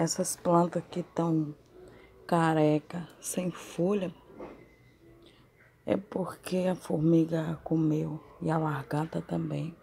Essas plantas que estão careca, sem folha, é porque a formiga comeu e a largata também.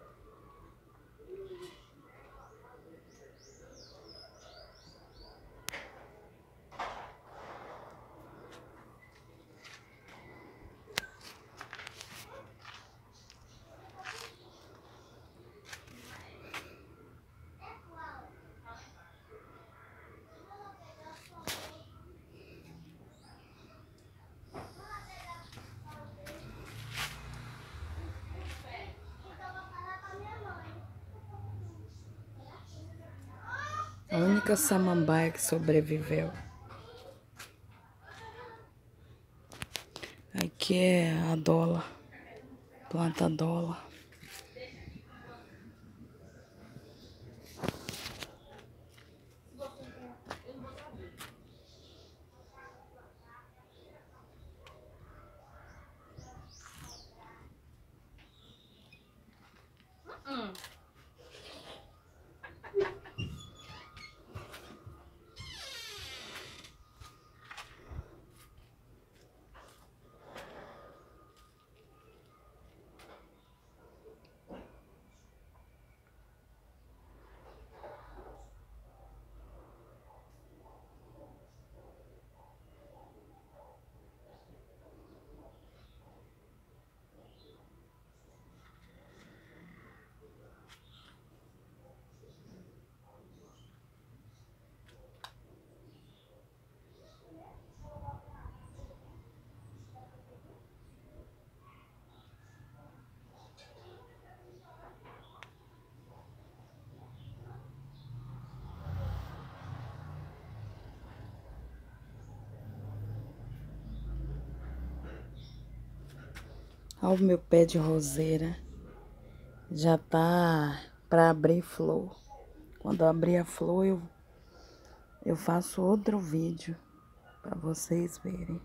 A única samambaia que sobreviveu. Aqui é a dola, planta dola. Olha o meu pé de roseira. Já tá para abrir flor. Quando abrir a flor, eu, eu faço outro vídeo para vocês verem.